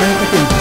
Gracias, gente.